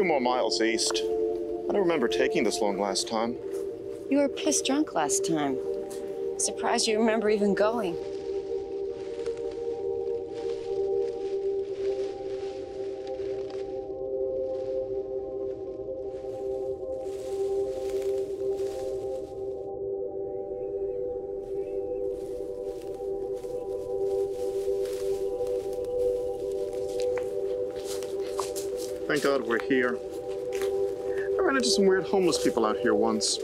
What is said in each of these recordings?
few more miles east. I don't remember taking this long last time. You were pissed drunk last time. Surprised you remember even going. Thank God we're here. I ran into some weird homeless people out here once.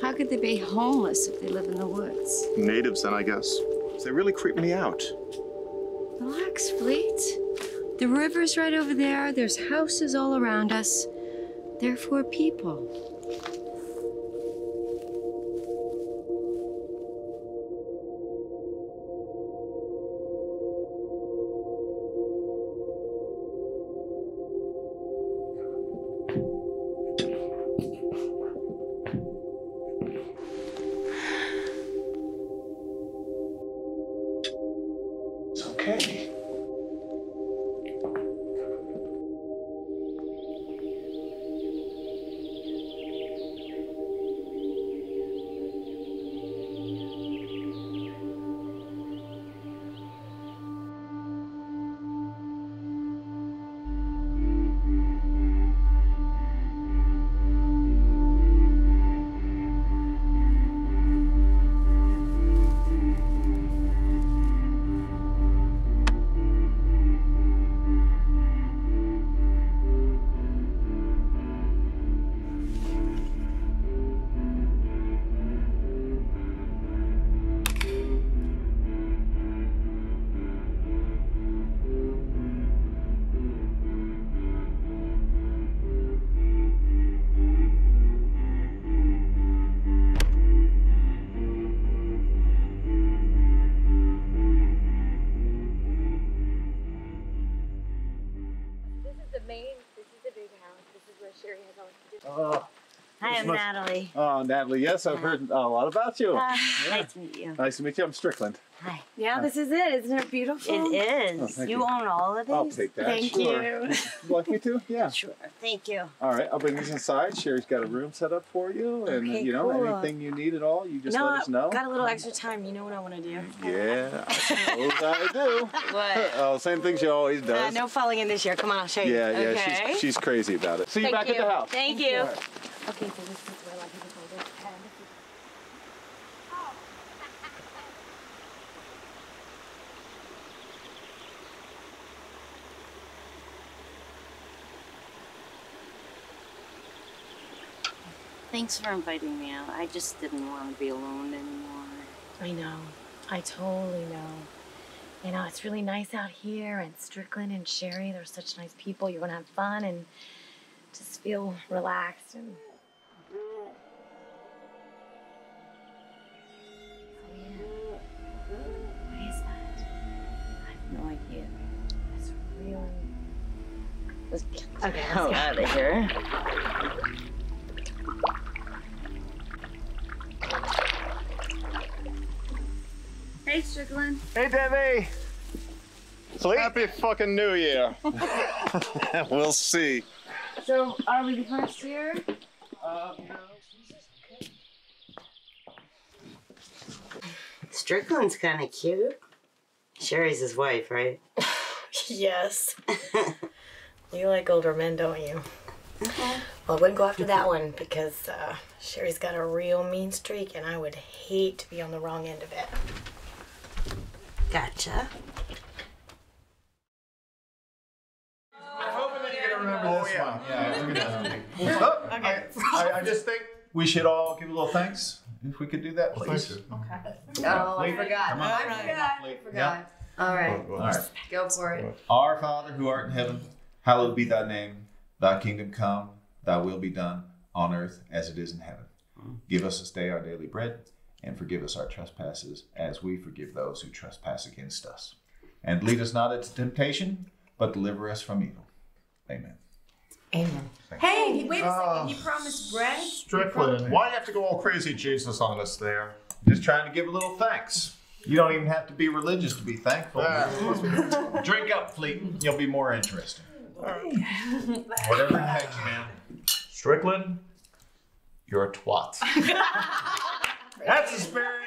How could they be homeless if they live in the woods? Natives, then, I guess. They really creep me out. Relax, Fleete. The river's right over there. There's houses all around us. They're for people. Oh, Natalie, yes, I've heard a lot about you. Uh, Yeah. Nice to meet you. Nice to meet you. I'm Strickland. Hi. Yeah, this is it. Isn't it beautiful? It is. Oh, you, you. own all of these? I'll take that. Thank sure. you. Would you like me to? Yeah. Sure. Thank you. All right, I'll bring these inside. Sherry's got a room set up for you, and Okay, you know cool. anything you need at all, you just no, let us know. got a little extra time. You know what I want to do. Yeah, I suppose I do. What? Oh, same thing she always Uh, does. no falling in this year. Come on, I'll show you. Yeah, yeah, okay. she's she's crazy about it. See you Thank back you. at the house. Thank you. All right. Okay, so this is where a lot of people go to pen. Thanks for inviting me out. I just didn't want to be alone anymore. I know. I totally know. You know, it's really nice out here, and Strickland and Sherry, they're such nice people. You're gonna have fun and just feel relaxed and. Oh, yeah. What is that? I have no idea. It's really. Let's get the Okay, hell out of here. Hey, Debbie! Happy fucking New Year! we'll see. So, are we the first here? Strickland's kind of cute. Sherry's his wife, right? Yes. you like older men, don't you? Well, I wouldn't go after that one because uh, Sherry's got a real mean streak, and I would hate to be on the wrong end of it. Gotcha. I'm hoping that you're gonna remember oh, this one. Yeah. oh, Okay. I, I just think we should all give a little thanks. If we could do that, please. Oh, I forgot. Come on. I forgot. Please. Forgot. All right, oh, All right. go for it. Our Father who art in heaven, hallowed be thy name. Thy kingdom come, thy will be done on earth as it is in heaven. Mm. Give us this day our daily bread, and forgive us our trespasses as we forgive those who trespass against us. And lead us not into temptation, but deliver us from evil. Amen. Amen. Hey, wait a Oh. second. You promised bread? Strickland, why do you have to go all crazy Jesus on us there? Just trying to give a little thanks. You don't even have to be religious to be thankful. Drink up, Fleete. You'll be more interesting. Whatever it takes, man. Strickland, you're a twat. That's the spirit.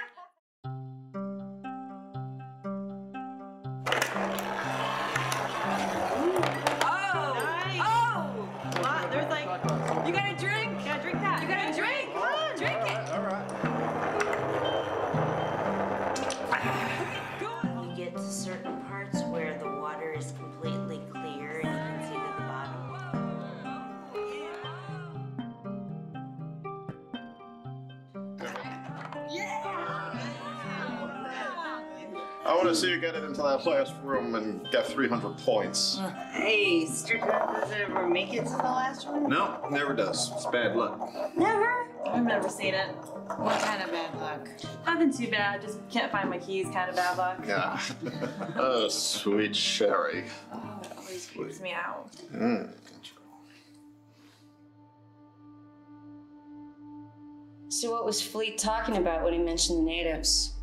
To see you get it into that last room and get 300 points. Hey, Strickland, does it ever make it to the last one? No, never does. It's bad luck. Never? I've never seen it. What kind of bad luck? Nothing too bad. Just can't find my keys. Kind of bad luck. Yeah. oh, sweet Sherry. Oh, it always creeps me out. Mm. So what was Fleete talking about when he mentioned the natives?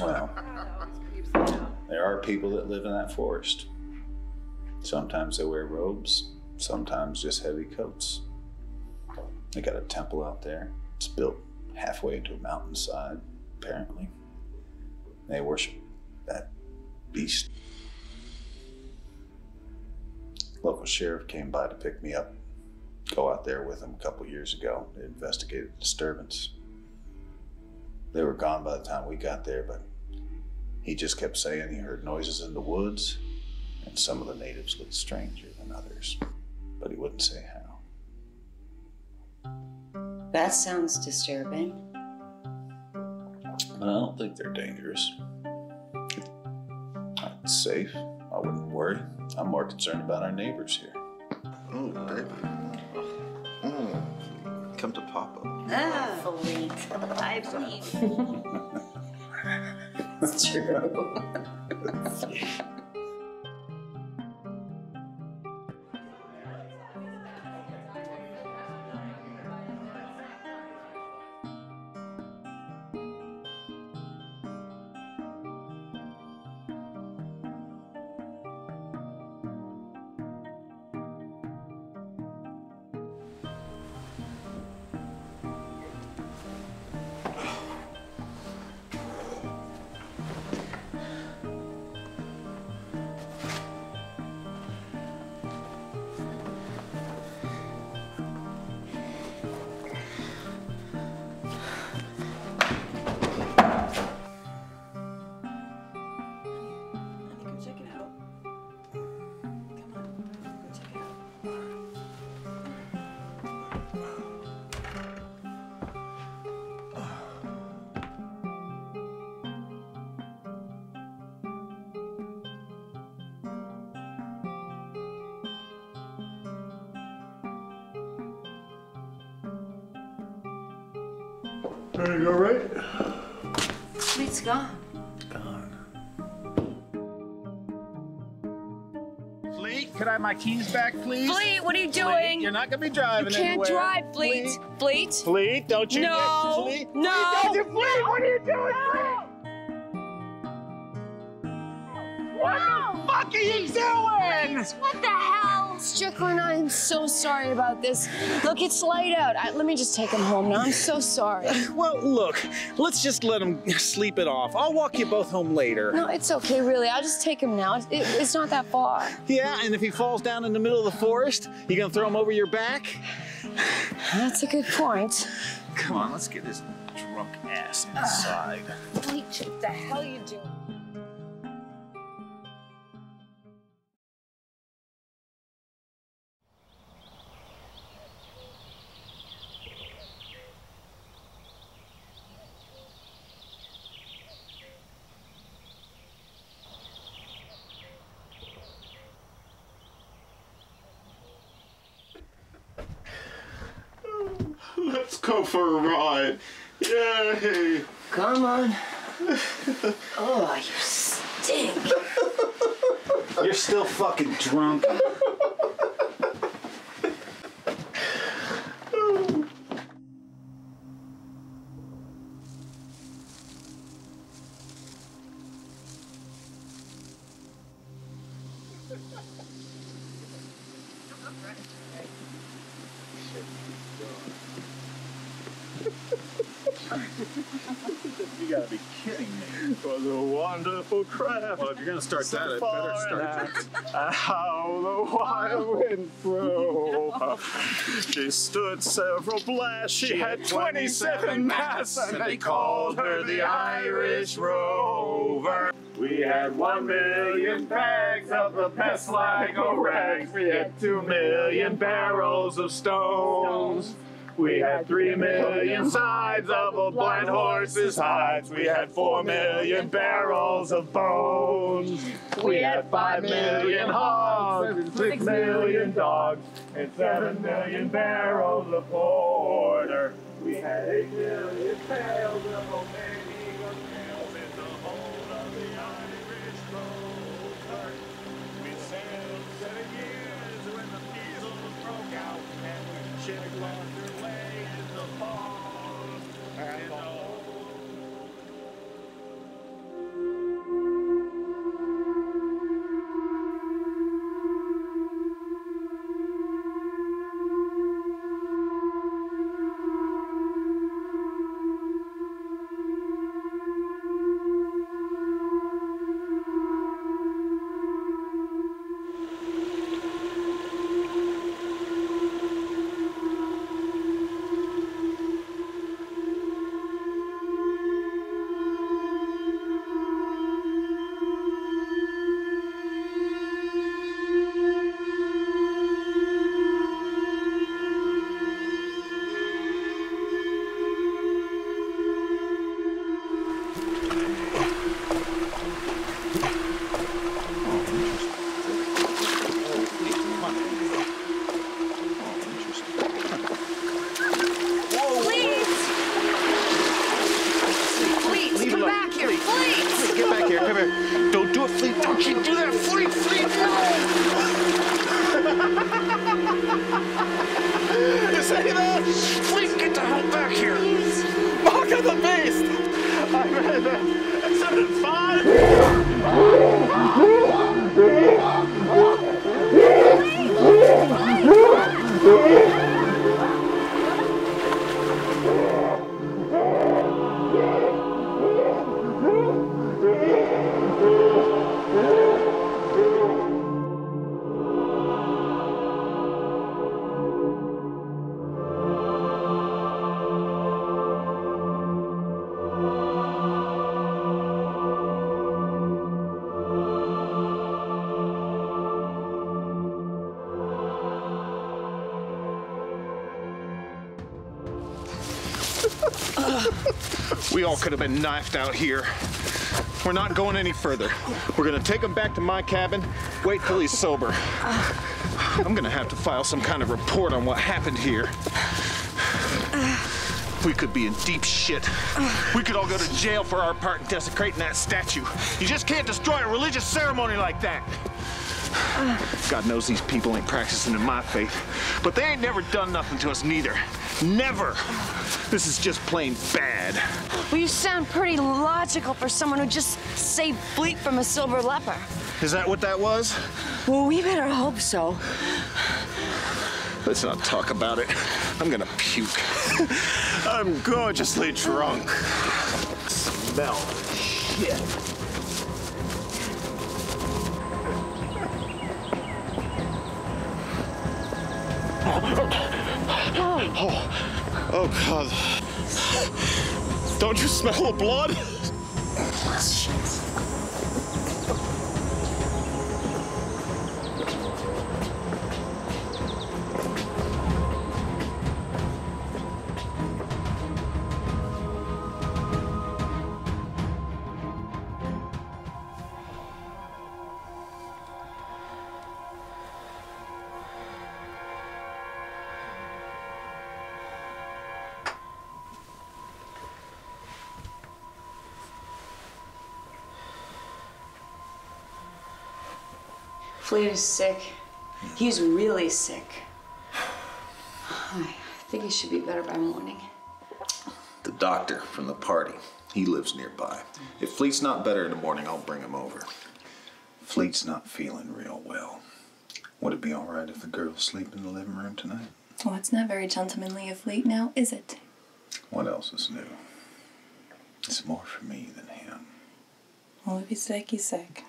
Well, Creeps me out. There are people that live in that forest. Sometimes they wear robes, sometimes just heavy coats. They got a temple out there. It's built halfway into a mountainside, apparently. They worship that beast. Local sheriff came by to pick me up, go out there with him a couple years ago. They investigated the disturbance. They were gone by the time we got there, but he just kept saying he heard noises in the woods, and some of the natives looked stranger than others, but he wouldn't say how. That sounds disturbing. But I don't think they're dangerous. It's safe. I wouldn't worry. I'm more concerned about our neighbors here. Oh, baby. Mm. Come to Papa. Ah, Fleete. I believe. it's true. you all right? Fleete's gone. Fleete, could I have my keys back, please? Fleete, what are you Fleete, doing? you're not gonna be driving You can't anywhere. drive, Fleete. Fleete. Fleete, don't you? No, Fleete, no. Fleete, don't you, Fleete, what are you doing, Fleete? What the fuck are you doing? What the hell? Strickland, I am so sorry about this. Look, it's light out. I, let me just take him home now. I'm so sorry. Well, look, let's just let him sleep it off. I'll walk you both home later. No, it's okay, really. I'll just take him now. It, it's not that far. Yeah, and if he falls down in the middle of the forest, you gonna throw him over your back? That's a good point. Come on, let's get this drunk ass inside. Fleete, what the hell are you doing? For a ride. Yay! Come on. oh, you stink. You're still fucking drunk. Craft. Well, if you're gonna start that, it better start. That. Uh, how the wild wind blew. She stood several blasts. She, had 27 masts, and they called her the Irish Rover. We had one million bags of the pest like rags. We had two million barrels of stones. We had three million sides of a blind horse's hides. We had four million barrels of bones. We had five million hogs, and six million dogs, and seven million barrels of porter. We had eight million pails of old Eagle tails in the all could have been knifed out here. We're not going any further. We're gonna take him back to my cabin, wait till he's sober. I'm gonna have to file some kind of report on what happened here. We could be in deep shit. We could all go to jail for our part in desecrating that statue. You just can't destroy a religious ceremony like that. God knows these people ain't practicing in my faith, but they ain't never done nothing to us neither. Never. This is just plain bad. Well, you sound pretty logical for someone who just saved Fleete from a silver leper. Is that what that was? Well, we better hope so. Let's not talk about it. I'm gonna puke. I'm gorgeously drunk. Smell shit. Oh, Oh, oh God. Don't you smell the blood? Fleete is sick. He's really sick. I think he should be better by morning. The doctor from the party, he lives nearby. If Fleete's not better in the morning, I'll bring him over. Fleete's not feeling real well. Would it be all right if the girls sleep in the living room tonight? Well, it's not very gentlemanly of Fleete now, is it? What else is new? It's more for me than him. Well, if he's sick, he's sick.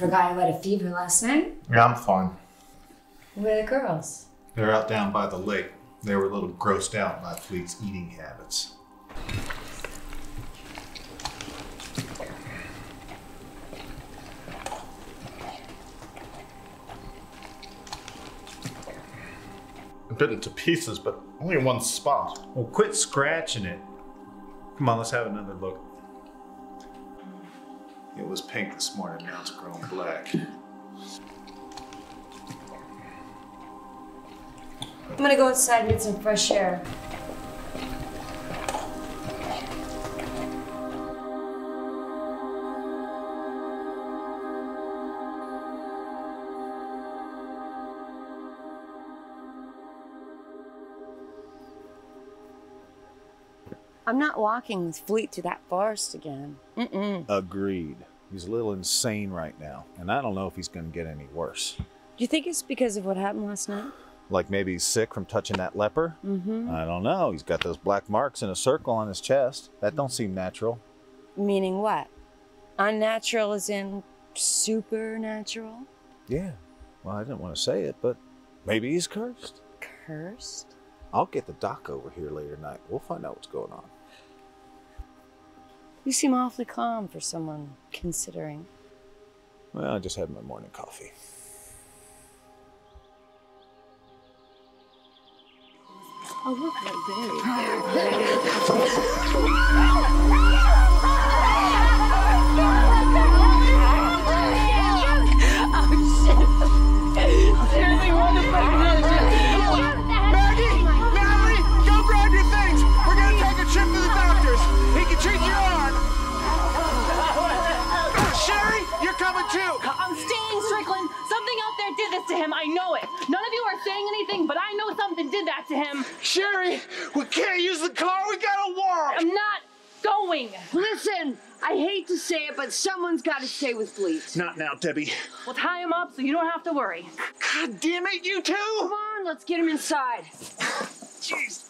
Looked pretty good a had a fever last night. Yeah, I'm fine. Where are the girls? They're out down by the lake. They were a little grossed out by Fleete's eating habits. Bitten to pieces, but only in one spot. Well, quit scratching it. Come on, let's have another look. It was pink this morning, now it's grown black. I'm gonna go inside and get some fresh air. I'm not walking with Fleete to that forest again. Mm-mm. Agreed. He's a little insane right now, and I don't know if he's going to get any worse. Do you think it's because of what happened last night? Like maybe he's sick from touching that leper? Mm-hmm. I don't know. He's got those black marks in a circle on his chest. That don't seem natural. Meaning what? Unnatural as in supernatural? Yeah. Well, I didn't want to say it, but maybe he's cursed. Cursed? I'll get the doc over here later tonight. We'll find out what's going on. You seem awfully calm for someone considering. Well, I just had my morning coffee. Oh, look, they're very, I'm staying, Strickland. Something out there did this to him. I know it. None of you are saying anything, but I know something did that to him. Sherry, we can't use the car. We gotta walk. I'm not going. Listen, I hate to say it, but someone's got to stay with Fleete. Not now, Debbie. We'll tie him up so you don't have to worry. God damn it, you two! Come on, let's get him inside. Jeez.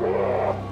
Yeah!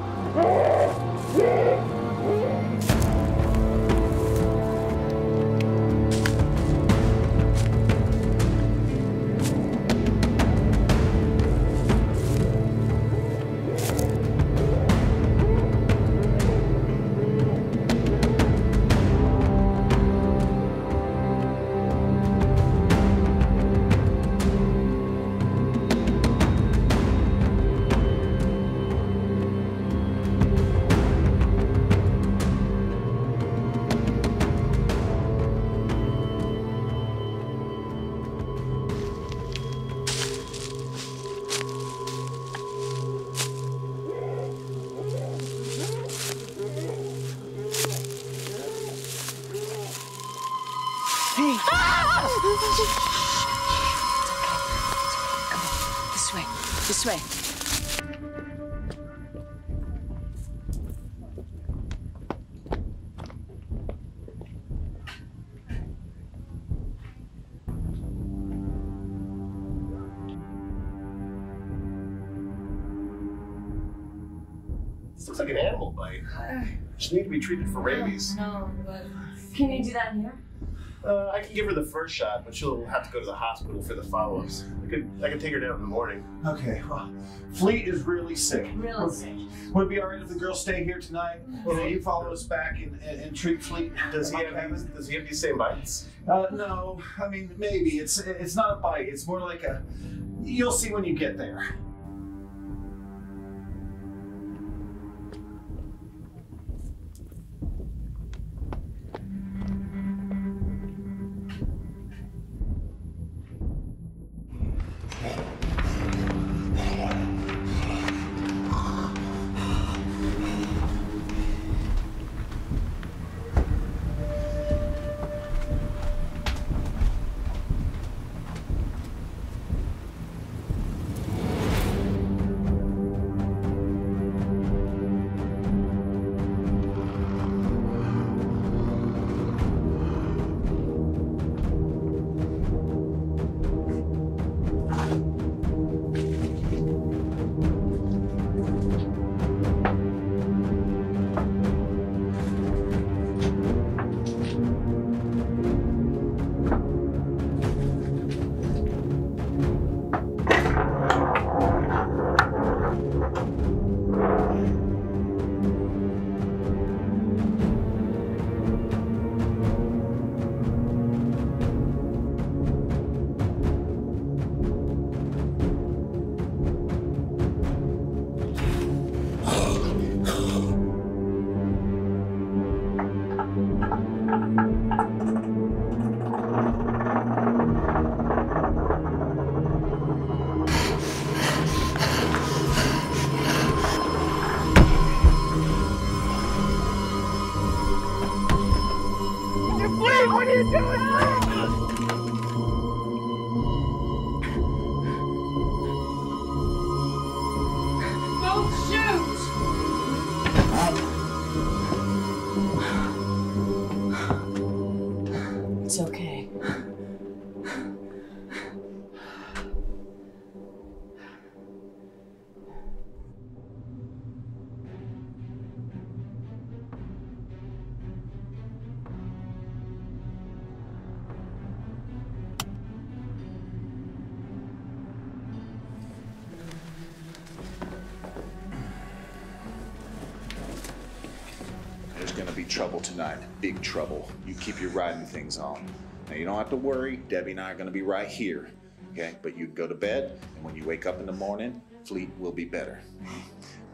Treated for rabies. No, but can you do that here? Uh, I can give her the first shot, but she'll have to go to the hospital for the follow-ups. I could, I could take her down in the morning. Okay, well, Fleete is really sick. Really sick. Would it be all right if the girls stay here tonight? And then you follow us back and, and, and treat Fleete? Does he have these, does he have these same bites? Uh, no, I mean maybe it's it's not a bite. It's more like a. You'll see when you get there. Okay. Trouble tonight. Big trouble. You keep your riding things on. Now you don't have to worry. Debbie and I are gonna be right here. Okay? But you go to bed, and when you wake up in the morning, Fleete will be better.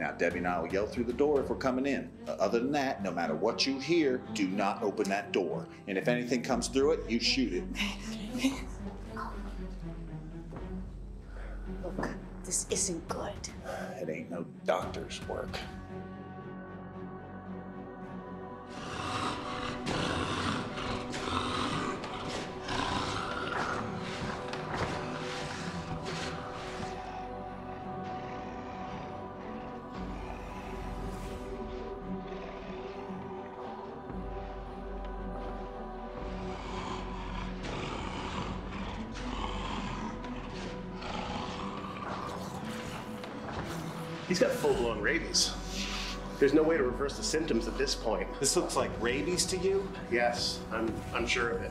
Now Debbie and I will yell through the door if we're coming in. Uh, Other than that, no matter what you hear, do not open that door. And if anything comes through it, you shoot it. Look, this isn't good. It ain't no doctor's work. There's no way to reverse the symptoms at this point. This looks like rabies to you? Yes, I'm I'm sure of it.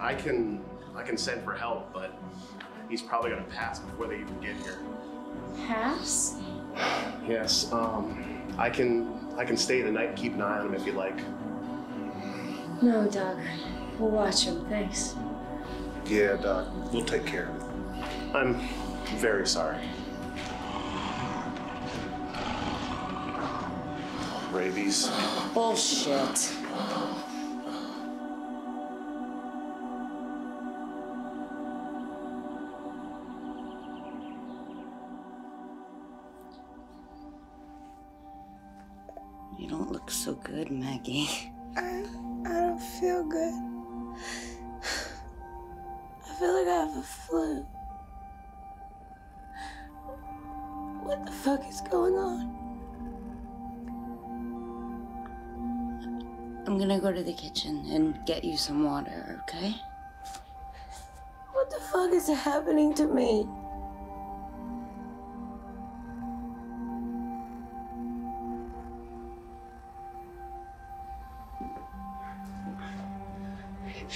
I can I can send for help, but he's probably gonna pass before they even get here. Pass? Yes, um, I can I can stay the night and keep an eye on him if you like. No, Doc. We'll watch him. Thanks. Yeah, Doc. We'll take care of it. I'm very sorry. Rabies. Bullshit. You don't look so good, Maggie. I, I don't feel good. I feel like I have a flu. Gonna go to the kitchen and get you some water, okay? What the fuck is happening to me?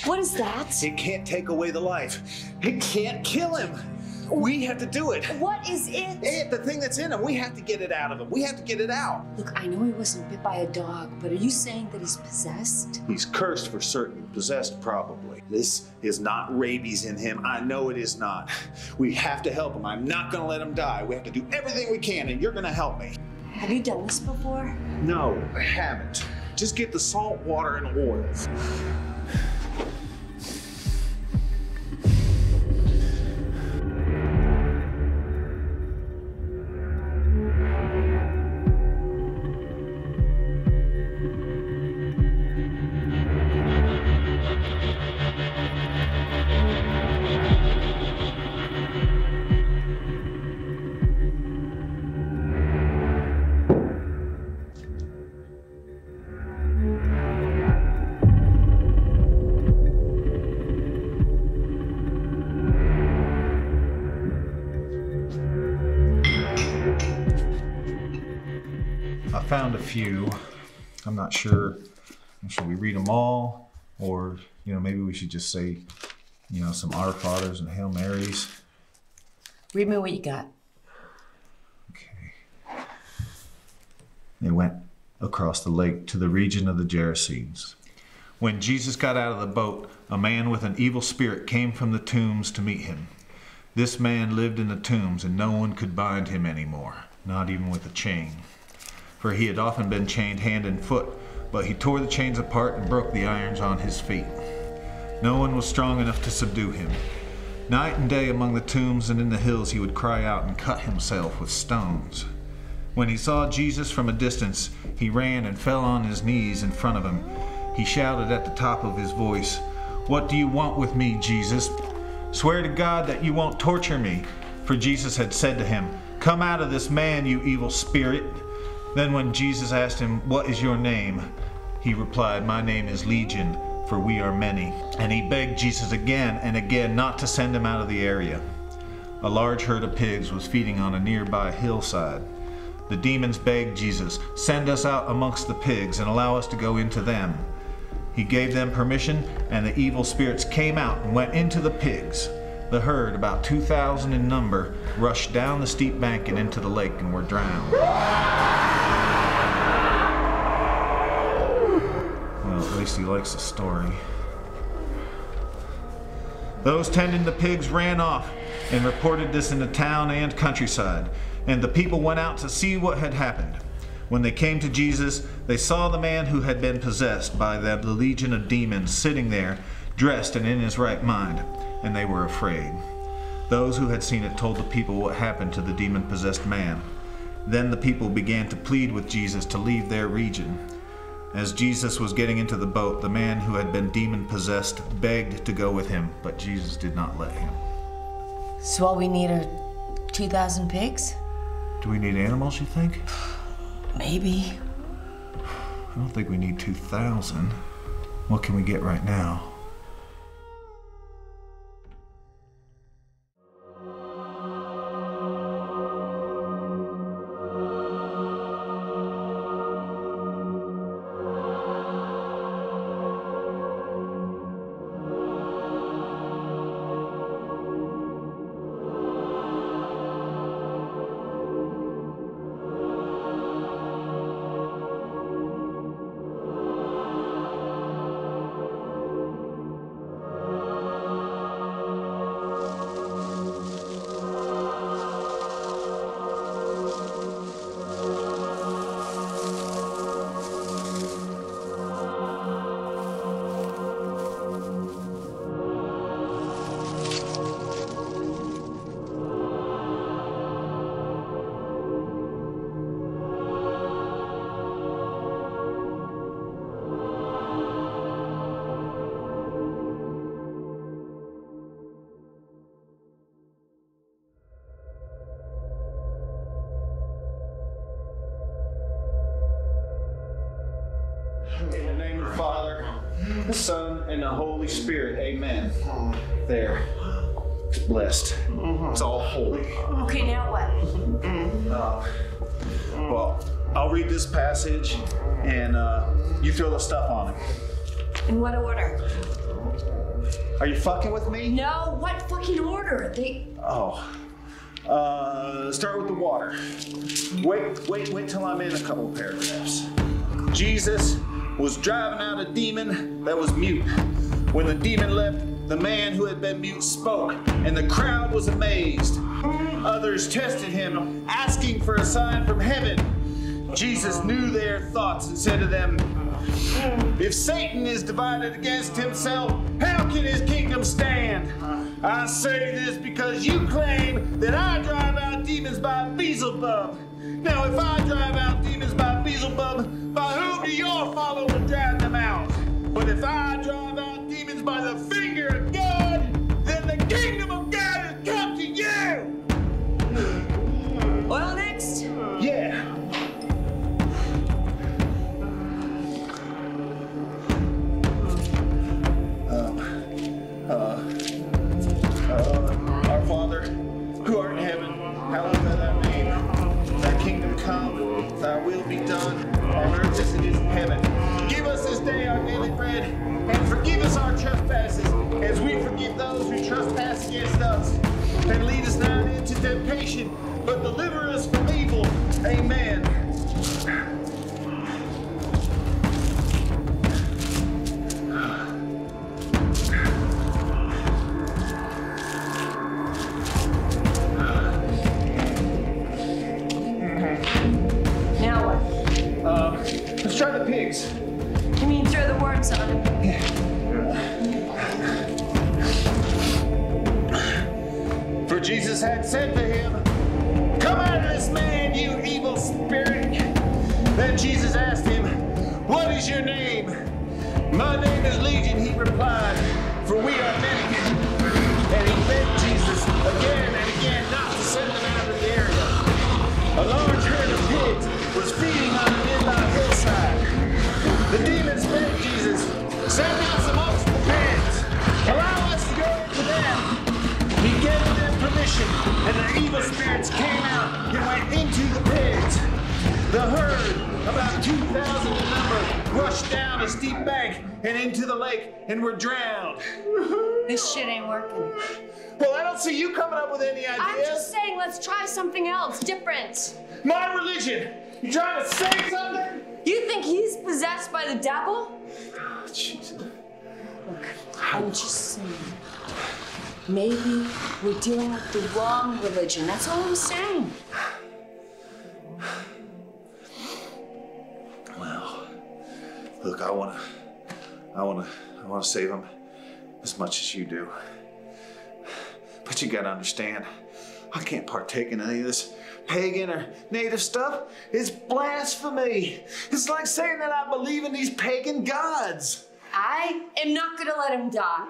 What is that? It can't take away the life. It can't kill him. We have to do it. What is it? It, the thing that's in him. We have to get it out of him. We have to get it out. Look, I know he wasn't bit by a dog, but are you saying that he's possessed? He's cursed for certain, possessed probably. This is not rabies in him. I know it is not. We have to help him. I'm not going to let him die. We have to do everything we can, and you're going to help me. Have you done this before? No, I haven't. Just get the salt water and oil. You know, maybe we should just say, you know, some Our Fathers and Hail Marys. Read me what you got. Okay. They went across the lake to the region of the Gerasenes. When Jesus got out of the boat, a man with an evil spirit came from the tombs to meet him. This man lived in the tombs, and no one could bind him anymore, not even with a chain. For he had often been chained hand and foot, but he tore the chains apart and broke the irons on his feet. No one was strong enough to subdue him. Night and day among the tombs and in the hills he would cry out and cut himself with stones. When he saw Jesus from a distance, he ran and fell on his knees in front of him. He shouted at the top of his voice, What do you want with me, Jesus? Swear to God that you won't torture me. For Jesus had said to him, Come out of this man, you evil spirit. Then when Jesus asked him, What is your name? He replied, My name is Legion, for we are many. And he begged Jesus again and again not to send him out of the area. A large herd of pigs was feeding on a nearby hillside. The demons begged Jesus, Send us out amongst the pigs and allow us to go into them. He gave them permission, and the evil spirits came out and went into the pigs. The herd, about 2,000 in number, rushed down the steep bank and into the lake and were drowned. He likes the story. Those tending the pigs ran off and reported this in the town and countryside, and the people went out to see what had happened. When they came to Jesus, they saw the man who had been possessed by the legion of demons sitting there, dressed and in his right mind, and they were afraid. Those who had seen it told the people what happened to the demon possessed man. Then the people began to plead with Jesus to leave their region. As Jesus was getting into the boat, the man who had been demon possessed begged to go with him, but Jesus did not let him. So all we need are 2,000 pigs? Do we need animals, you think? Maybe. I don't think we need 2,000. What can we get right now? The Son, and the Holy Spirit. Amen. There. It's blessed. It's all holy. Okay, now what? Uh, well, I'll read this passage, and uh, you throw the stuff on it. In what order? Are you fucking with me? No, what fucking order? They. Oh. Uh, start with the water. Wait, wait, wait till I'm in a couple of paragraphs. Jesus was driving out a demon that was mute. When the demon left, the man who had been mute spoke, and the crowd was amazed. Others tested him, asking for a sign from heaven. Jesus knew their thoughts and said to them, If Satan is divided against himself, how can his kingdom stand? I say this because you claim that I drive out demons by Beelzebub. Now, if I drive out demons by Beelzebub, by whom do your followers drive them out? But if I drive out demons by the finger day our daily bread, and forgive us our trespasses, as we forgive those who trespass against us. And lead us not into temptation, but deliver us from evil. Amen. Now what? Um, let's try the pigs. On him? For Jesus had said to him, Come out of this man, you evil spirit. Then Jesus asked him, What is your name? My name is Legion, he replied, for we are many. And he begged Jesus again and again not to send them out of the area. A large herd of pigs was feeding Send us amongst the pigs. Allow us to go into them. He gave them permission, and the evil spirits came out and went into the pigs. The herd, about 2,000 in number, rushed down a steep bank and into the lake and were drowned. This shit ain't working. Well, I don't see you coming up with any ideas. I'm just saying, let's try something else, different. My religion. You trying to say something? You think he's possessed by the devil? Jesus. Look, I'm just saying. Maybe we're dealing with the wrong religion. That's all I'm saying. Well, look, I wanna, I wanna, I wanna save him as much as you do. But you gotta understand, I can't partake in any of this pagan or native stuff. It's blasphemy. It's like saying that I believe in these pagan gods. I am not gonna let him die.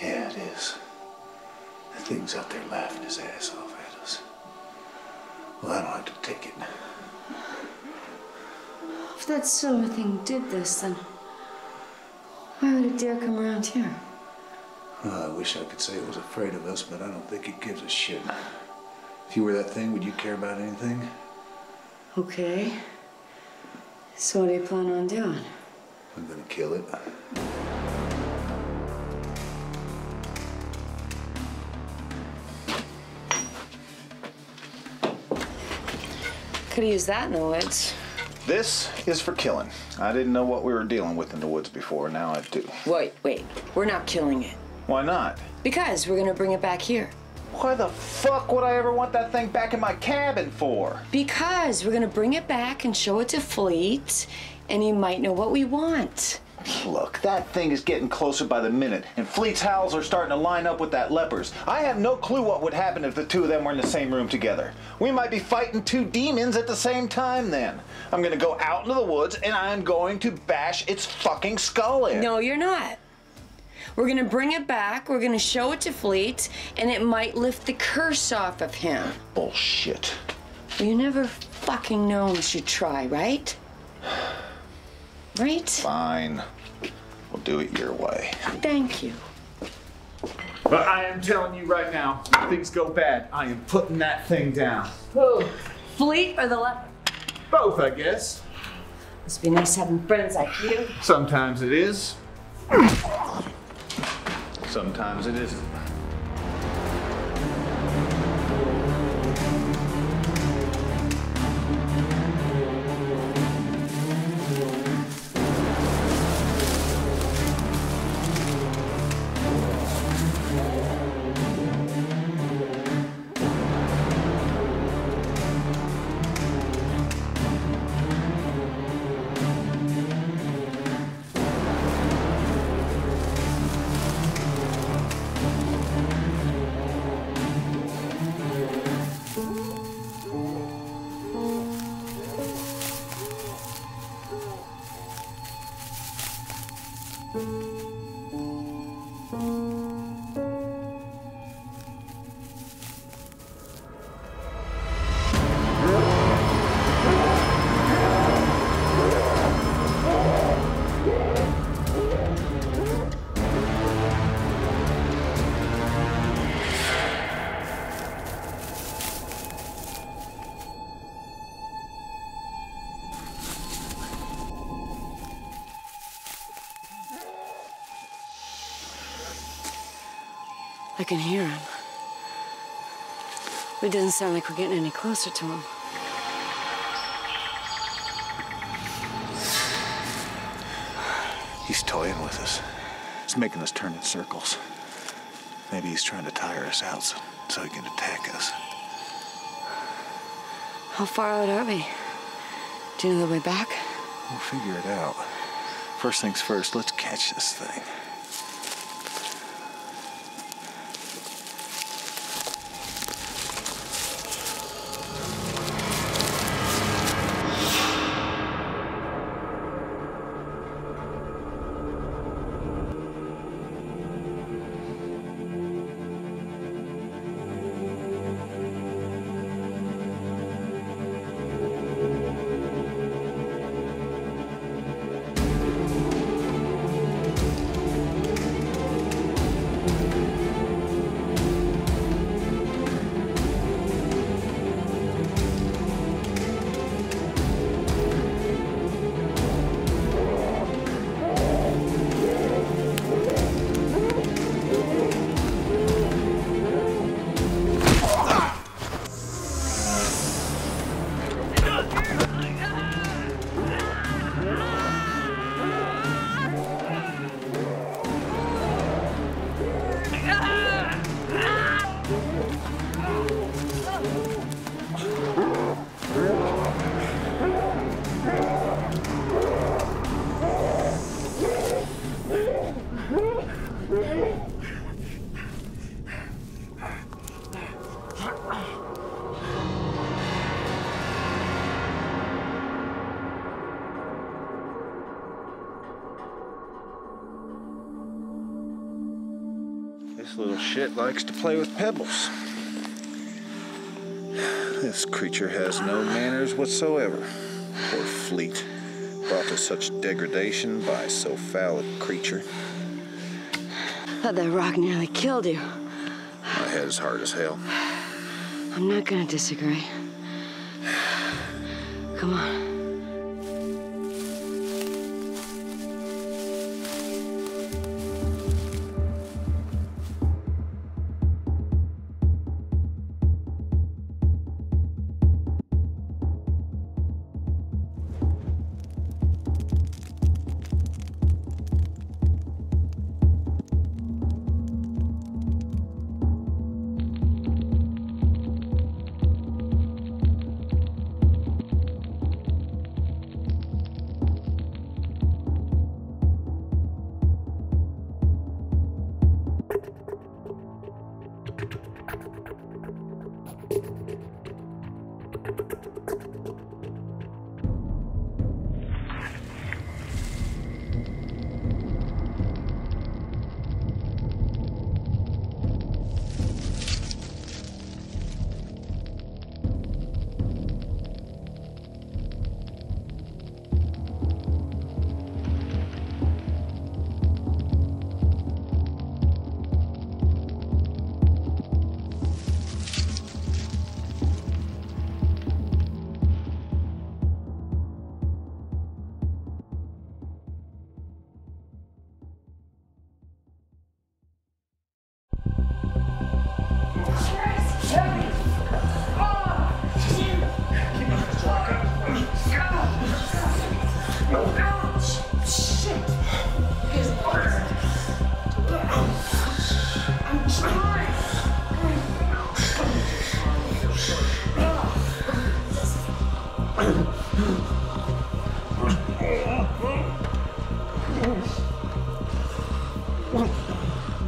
Yeah, it is. The thing's out there laughing his ass off at us. Well, I don't have to take it. If that silver thing did this, then why would it dare come around here? Well, I wish I could say it was afraid of us, but I don't think it gives a shit. If you were that thing, would you care about anything? Okay. So what do you plan on doing? I'm gonna kill it. Could have used that in the woods. This is for killing. I didn't know what we were dealing with in the woods before. Now I do. Wait, wait. We're not killing it. Why not? Because we're gonna bring it back here. Why the fuck would I ever want that thing back in my cabin for? Because we're gonna bring it back and show it to Fleete, and he might know what we want. Look, that thing is getting closer by the minute, and Fleete's howls are starting to line up with that leper's. I have no clue what would happen if the two of them were in the same room together. We might be fighting two demons at the same time then. I'm gonna go out into the woods and I'm going to bash its fucking skull in. No, you're not. We're gonna bring it back, we're gonna show it to Fleete, and it might lift the curse off of him. Bullshit. You never fucking know unless you try, right? Right? Fine. We'll do it your way. Thank you. But I am telling you right now, if things go bad, I am putting that thing down. Who? Fleete or the leper? Both, I guess. Must be nice having friends like you. Sometimes it is. Sometimes it isn't. Can hear him. But it doesn't sound like we're getting any closer to him. He's toying with us. He's making us turn in circles. Maybe he's trying to tire us out so, so he can attack us. How far out are we? Do you know the way back? We'll figure it out. First things first, let's catch this thing. This little shit likes to play with pebbles. This creature has no manners whatsoever. Poor Fleete, brought to such degradation by so foul a creature. Thought that rock nearly killed you. My head is hard as hell. I'm not gonna disagree. Come on.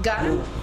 Got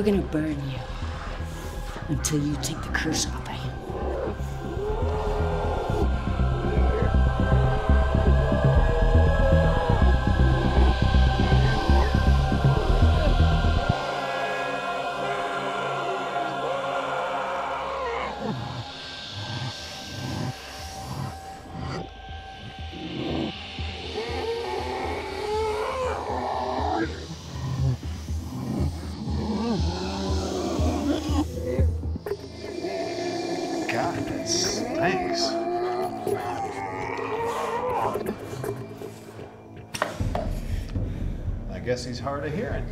We're gonna burn you until you take the curse off he's hard of hearing.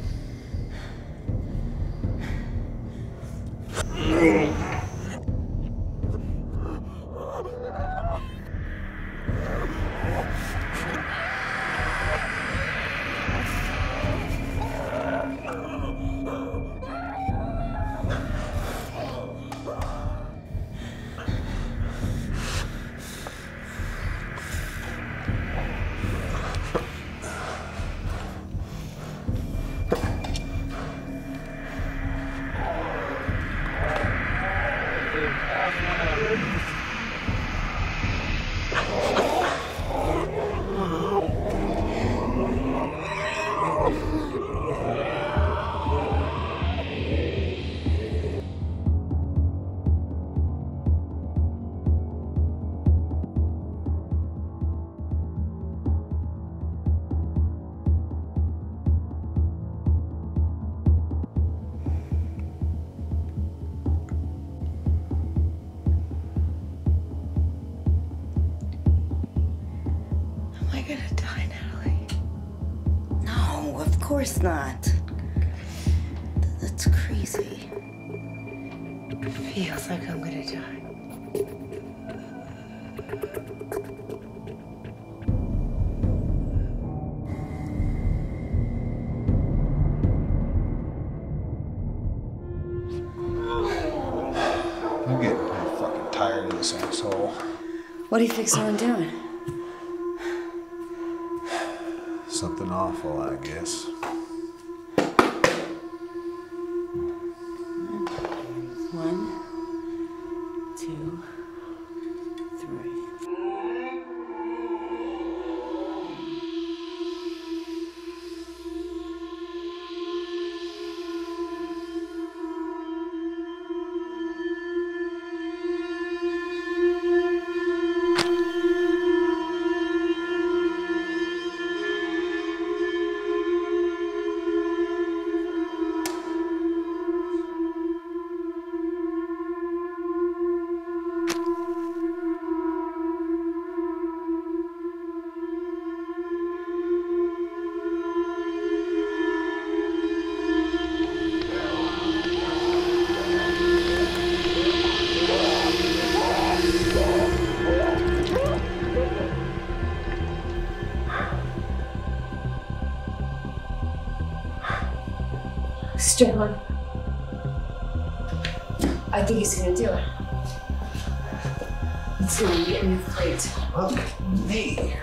Of course not. That's crazy. Feels like I'm gonna die. I'm getting pretty fucking tired of this asshole. What do you fixing on doing? Strickland. I think he's gonna do it. Let's see, get a plate. Look, me.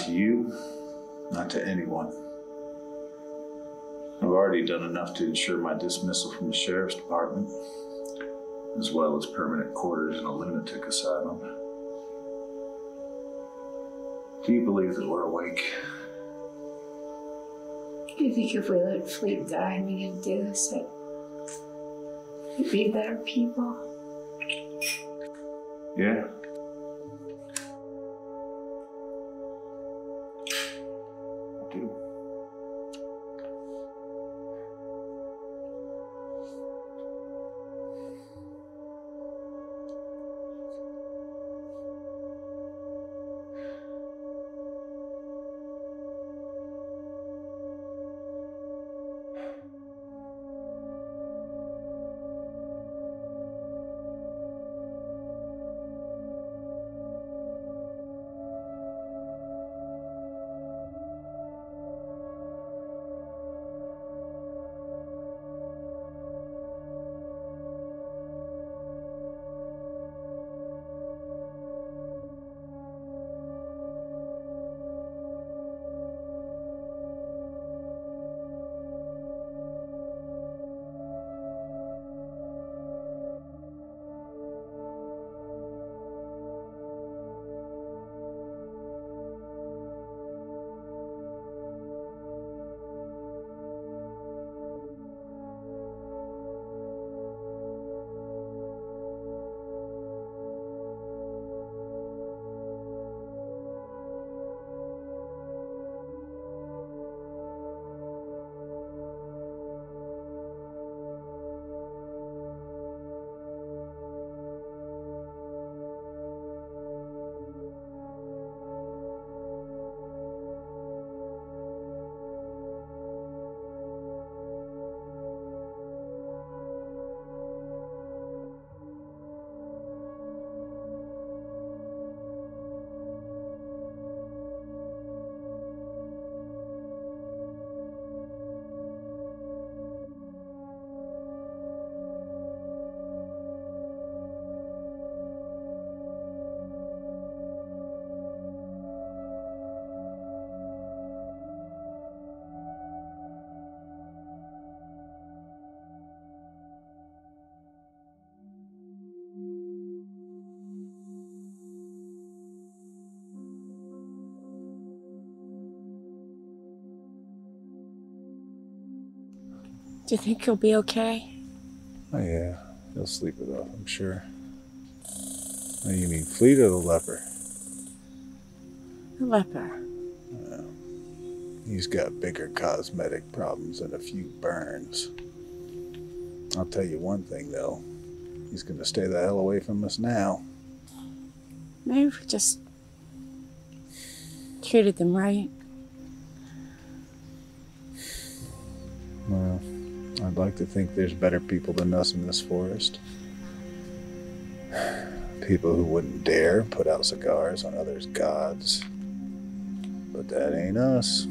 Not to you, not to anyone. I've already done enough to ensure my dismissal from the sheriff's department, as well as permanent quarters in a lunatic asylum. Do you believe that we're awake? Do you think if we let Fleete die and we didn't do this, that we'd be better people? Yeah. Do you think he'll be okay? Oh, yeah. He'll sleep it off, I'm sure. Oh, you mean Fleete or the leper? The leper. He's got bigger cosmetic problems than a few burns. I'll tell you one thing, though. He's gonna stay the hell away from us now. Maybe we just treated them right. Like to think there's better people than us in this forest. People who wouldn't dare put out cigars on others' gods. But that ain't us.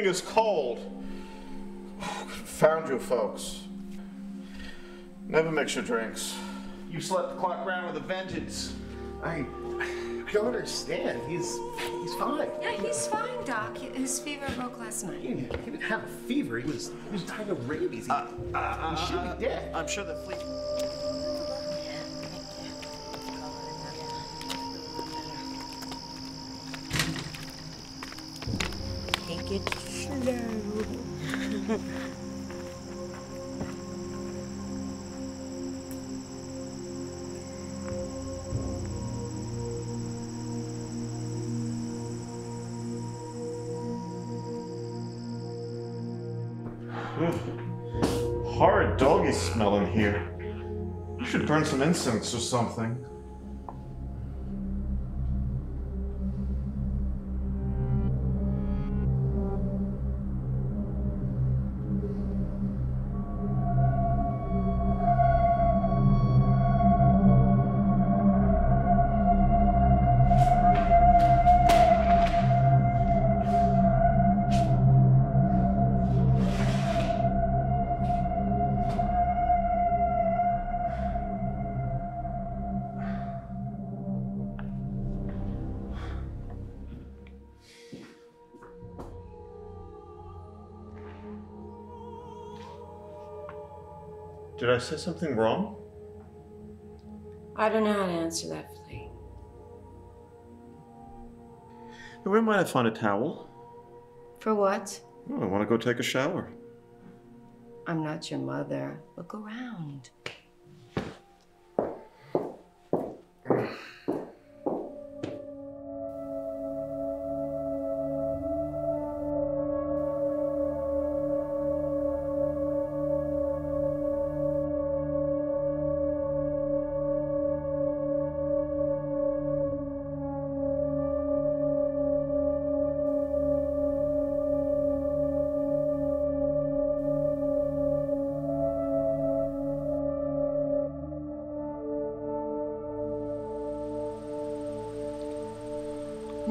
Thing is cold. Found you folks. Never mix your drinks. You slept the clock round with a vengeance. I, I don't understand. He's he's fine. Yeah, he's fine, Doc. His fever broke last night. He didn't, he didn't have a fever. He was he was dying of rabies. He, uh, uh, he should be uh, dead. I'm sure the fleet. Incense or something. Did I say something wrong? I don't know how to answer that, Fleete. Where might I find a towel? For what? Oh, I want to go take a shower. I'm not your mother. Look around.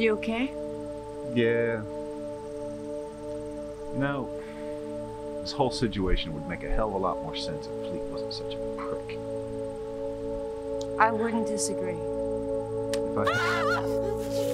You okay? Yeah. You know, this whole situation would make a hell of a lot more sense if Fleete wasn't such a prick. I wouldn't disagree. If I...